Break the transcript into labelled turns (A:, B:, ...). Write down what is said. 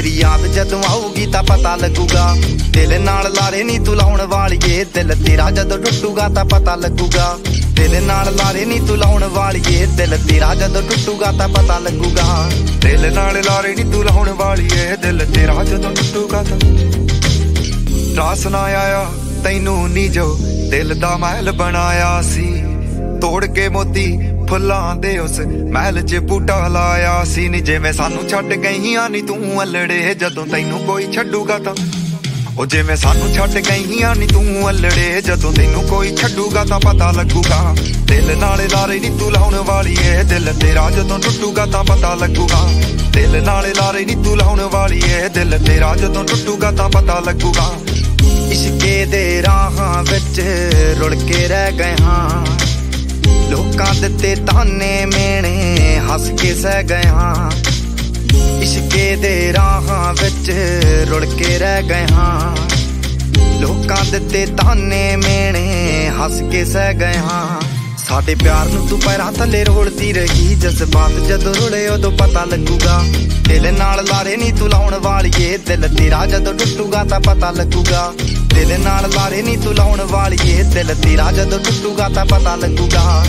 A: ਮੇਰੀ ਯਾਦ ਜਦੋਂ ਆਊਗੀ ਤਾਂ ਪਤਾ ਲੱਗੂਗਾ। ਦਿਲ ਨਾਲ ਲਾਰੇ ਨਹੀਂ ਤੂੰ ਲਾਉਣ ਵਾਲੀਏ। ਦਿਲ ਤੇਰਾ ਜਦੋਂ ਟੁੱਟੂਗਾ ਤਾਂ ਪਤਾ ਲੱਗੂਗਾ। ਦਿਲ ਨਾਲ ਲਾਰੇ ਨਹੀਂ ਤੂੰ ਲਾਉਣ ਵਾਲੀਏ। ਦਿਲ ਤੇਰਾ ਜਦੋਂ ਟੁੱਟੂਗਾ ਤਾਂ ਪਤਾ ਲੱਗੂਗਾ।
B: ਦਿਲ ਨਾਲ ਲਾਰੇ ਨਹੀਂ ਤੂੰ ਲਾਉਣ ਵਾਲੀ ਦਿਲ ਤੇਰਾ ਜਦੋਂ ਟੁੱਟੂਗਾ ਤਾਂ ਰਾਸ ਨਾ ਆਇਆ, ਤੈਨੂੰ ਨਹੀਂ ਜੋ ਦਿਲ ਦਾ ਮਹਿਲ ਬਣਾਇਆ ਸੀ। ਤੋੜ ਕੇ ਮੋਤੀ ਫੁੱਲਾਂ ਦੇ ਉਸ ਮਹਿਲ 'ਚ ਬੂਟਾ ਲਾਇਆ ਸੀ ਨੀ ਜਿਵੇਂ ਸਾਨੂੰ ਛੱਡ ਗਈਆਂ ਨੀ ਤੂੰ ਅਲੜੇ ਜਦੋਂ ਤੈਨੂੰ ਕੋਈ ਛੱਡੂਗਾ ਤਾਂ। ਉਹ ਜਿਵੇਂ ਸਾਨੂੰ ਛੱਡ ਗਈਆਂ ਨੀ ਤੂੰ ਅਲੜੇ ਜਦੋਂ ਤੈਨੂੰ ਕੋਈ ਛੱਡੂਗਾ ਤਾਂ ਪਤਾ ਲੱਗੂਗਾ। ਦਿਲ ਨਾਲ ਲਾਰੇ ਨੀ ਤੂੰ ਲਾਉਣ ਵਾਲੀ ਏ ਦਿਲ ਤੇਰਾ ਜਦੋਂ ਟੁੱਟੂਗਾ ਤਾਂ ਪਤਾ ਲੱਗੂਗਾ। ਦਿਲ ਨਾਲ ਲਾਰੇ ਨੀ ਤੂੰ ਲਾਉਣ ਵਾਲੀ ਏ ਦਿਲ ਤੇਰਾ ਜਦੋਂ ਟੁੱਟੂਗਾ ਤਾਂ ਪਤਾ ਲੱਗੂਗਾ।
A: ਇਸ਼ਕੇ ਦੇ ਰਾਹਾਂ ਵਿੱਚ ਰੁੜ ਕੇ ਰਹਿ ਗਏ ਹਾਂ। ਲੋਕਾਂ ਦਿੱਤੇ ਤਾਨੇ ਮੇਣੇ, ਹੱਸ ਕੇ ਸਹਿ ਗਏ ਇਸ਼ਕੇ ਦੇ ਰਾਹਾਂ ਵਿੱਚ ਰੁੜ ਕੇ ਰਹਿ ਗਏ ਲੋਕਾਂ ਦਿੱਤੇ ਤਾਨੇ ਮੇਣੇ, ਹੱਸ ਕੇ ਸਹਿ ਗਏ ਸਾਡੇ ਪਿਆਰ ਨੂੰ ਤੂੰ ਪੈਰਾਂ ਥੱਲੇ ਰੋਲਦੀ ਰਹੀ। ਜਜ਼ਬਾਤ ਜਦੋਂ ਰੁੜੇ ਉਦੋਂ ਪਤਾ ਲੱਗੂਗਾ। ਦਿਲ ਨਾਲ ਲਾਰੇ ਨਹੀਂ ਤੂੰ ਲਾਉਣ ਵਾਲੀਏ। ਦਿਲ ਤੇਰਾ ਜਦੋਂ ਟੁੱਟੂਗਾ ਤਾਂ ਪਤਾ ਲੱਗੂਗਾ। ਦਿਲ ਨਾਲ ਲਾਰੇ ਨਹੀਂ ਤੂੰ ਲਾਉਣ ਵਾਲੀਏ। ਦਿਲ ਤੇਰਾ ਜਦੋਂ ਟੁੱਟੂਗਾ ਤਾਂ ਪਤਾ ਲੱਗੂਗਾ।